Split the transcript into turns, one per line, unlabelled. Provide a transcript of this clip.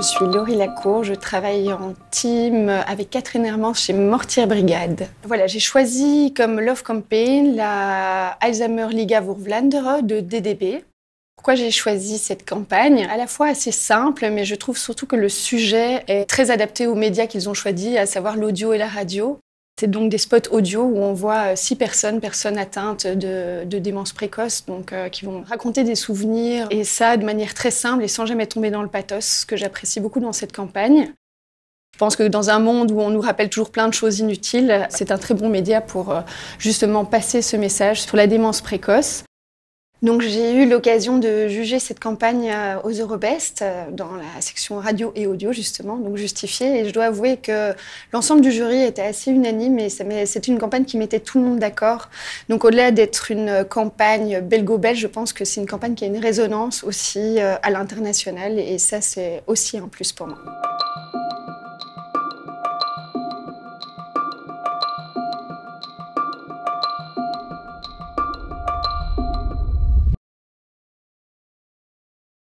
suis Laurie Lacour, je travaille en team avec Catherine Hermans chez Mortier Brigade. Voilà, j'ai choisi comme Love Campaign la Alzheimer Liga Wurvlandere de DDB. Pourquoi j'ai choisi cette campagne? À la fois assez simple, mais je trouve surtout que le sujet est très adapté aux médias qu'ils ont choisis, à savoir l'audio et la radio. C'est donc des spots audio où on voit euh, six personnes, personnes atteintes de, démence précoce, donc euh, qui vont raconter des souvenirs et ça de manière très simple et sans jamais tomber dans le pathos, ce que j'apprécie beaucoup dans cette campagne. Je pense que dans un monde où on nous rappelle toujours plein de choses inutiles, c'est un très bon média pour euh, justement passer ce message sur la démence précoce. Donc j'ai eu l'occasion de juger cette campagne euh, aux Eurobest euh, dans la section radio et audio justement, donc justifiée. Et je dois avouer que l'ensemble du jury était assez unanime et c'est une campagne qui mettait tout le monde d'accord. Donc au-delà d'être une campagne belgo-belge, je pense que c'est une campagne qui a une résonance aussi euh, à l'international et ça c'est aussi un plus pour moi.